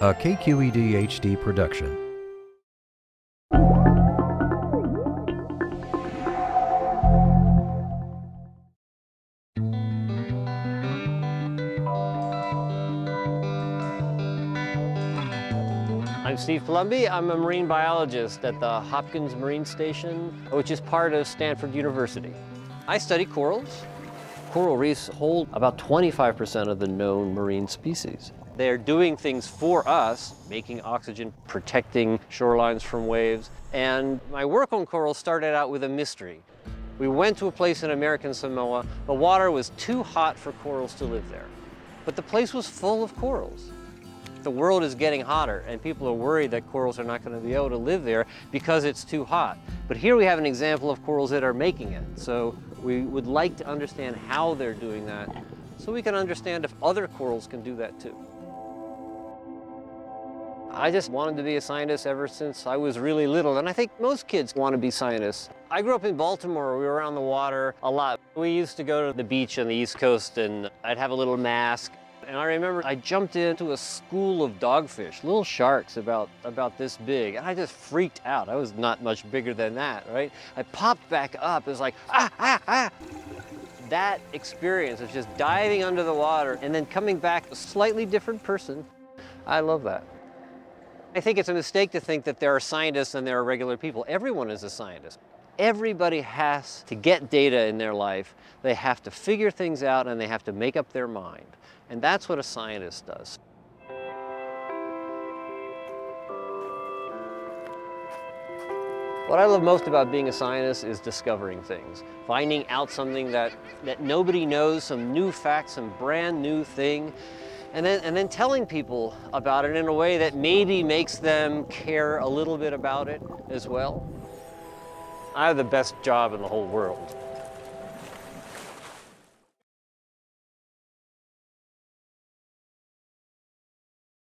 a KQED HD production. I'm Steve Palumbi. I'm a marine biologist at the Hopkins Marine Station, which is part of Stanford University. I study corals. Coral reefs hold about 25% of the known marine species. They're doing things for us, making oxygen, protecting shorelines from waves. And my work on corals started out with a mystery. We went to a place in American Samoa. The water was too hot for corals to live there. But the place was full of corals. The world is getting hotter and people are worried that corals are not going to be able to live there because it's too hot. But here we have an example of corals that are making it. So we would like to understand how they're doing that so we can understand if other corals can do that too. I just wanted to be a scientist ever since I was really little, and I think most kids want to be scientists. I grew up in Baltimore. We were around the water a lot. We used to go to the beach on the East Coast, and I'd have a little mask. And I remember I jumped into a school of dogfish, little sharks about, about this big, and I just freaked out. I was not much bigger than that, right? I popped back up. It was like, ah, ah, ah. That experience of just diving under the water and then coming back a slightly different person, I love that. I think it's a mistake to think that there are scientists and there are regular people. Everyone is a scientist. Everybody has to get data in their life. They have to figure things out and they have to make up their mind. And that's what a scientist does. What I love most about being a scientist is discovering things, finding out something that, that nobody knows, some new fact, some brand new thing, and then, and then telling people about it in a way that maybe makes them care a little bit about it as well. I have the best job in the whole world.